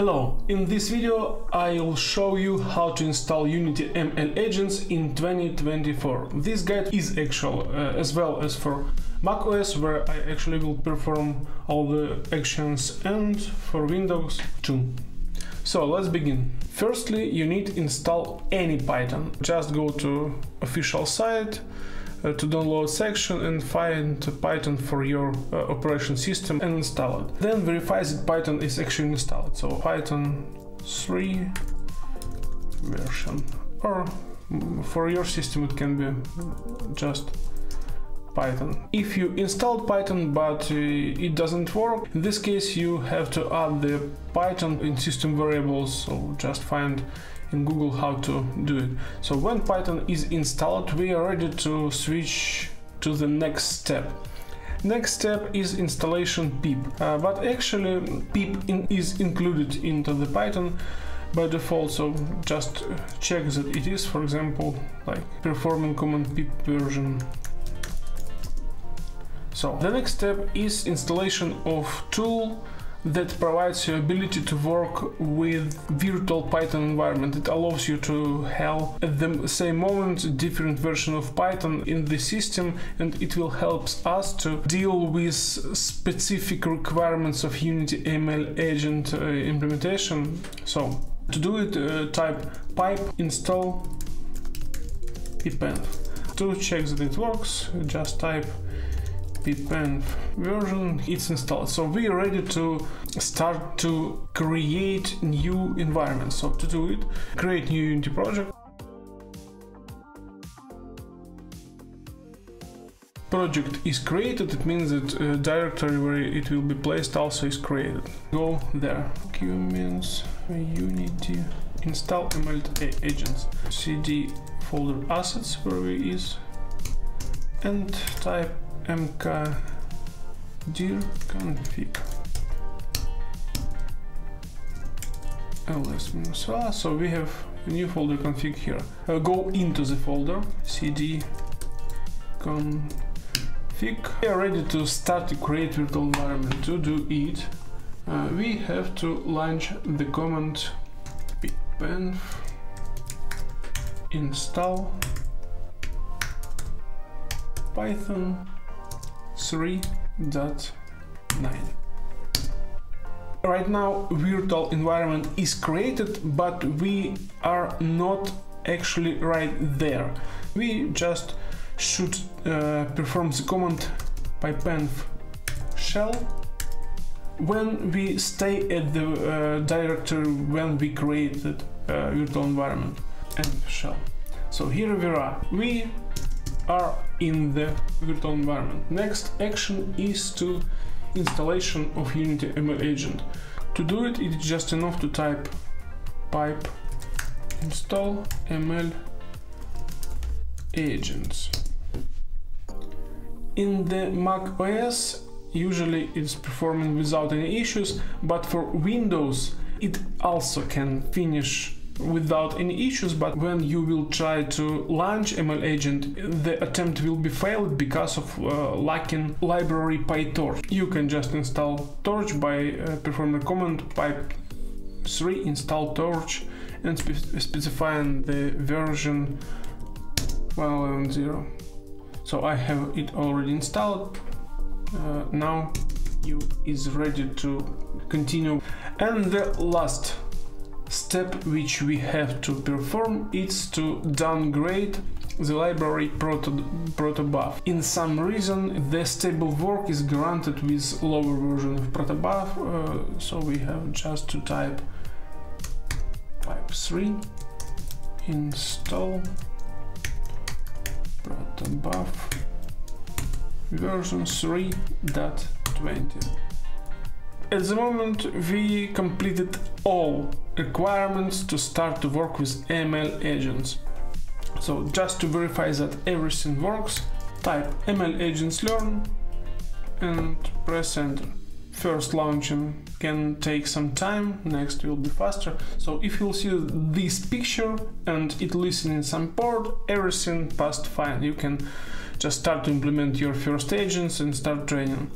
Hello, in this video I'll show you how to install Unity ML agents in 2024. This guide is actual uh, as well as for macOS where I actually will perform all the actions and for Windows too. So let's begin. Firstly, you need install any Python. Just go to official site, uh, to download section and find Python for your uh, operation system and install it. Then verify that Python is actually installed. So Python 3 version or for your system it can be just Python. If you installed Python but uh, it doesn't work, in this case you have to add the Python in system variables, so just find in Google how to do it. So when Python is installed, we are ready to switch to the next step. Next step is installation pip, uh, but actually pip in is included into the Python by default, so just check that it is, for example, like performing command pip version. So the next step is installation of tool that provides you ability to work with virtual Python environment. It allows you to have at the same moment different version of Python in the system and it will help us to deal with specific requirements of Unity ML agent uh, implementation. So to do it, uh, type pipe install pipenv. To check that it works, just type pipenv version it's installed. So we are ready to start to create new environments so to do it create new unity project. Project is created it means that a directory where it will be placed also is created. Go there. Documents unity. Install ml agents. Cd folder assets where it is. And type mk dir config ls-a so we have a new folder config here. Uh, go into the folder cd config. We are ready to start to create virtual environment to do it. Uh, we have to launch the command pipenv install python 3.9. Right now virtual environment is created, but we are not actually right there. We just should uh, perform the command pipenv shell when we stay at the uh, directory when we created uh, virtual environment and shell. So here we are. We are in the virtual environment. Next action is to installation of Unity ML agent. To do it, it's just enough to type pipe install ML agents. In the Mac OS, usually it's performing without any issues, but for Windows, it also can finish without any issues, but when you will try to launch ML agent, the attempt will be failed because of uh, lacking library PyTorch. You can just install Torch by uh, performing the command pipe 3 install Torch and spe specifying the version 1.11.0. So I have it already installed. Uh, now you is ready to continue. And the last step which we have to perform is to downgrade the library proto protobuf. In some reason the stable work is granted with lower version of protobuf, uh, so we have just to type pipe 3 install protobuf version 3.20 at the moment we completed all requirements to start to work with ML agents. So just to verify that everything works, type ML agents learn and press enter. First launching can take some time, next will be faster. So if you'll see this picture and it listening some port, everything passed fine. You can just start to implement your first agents and start training.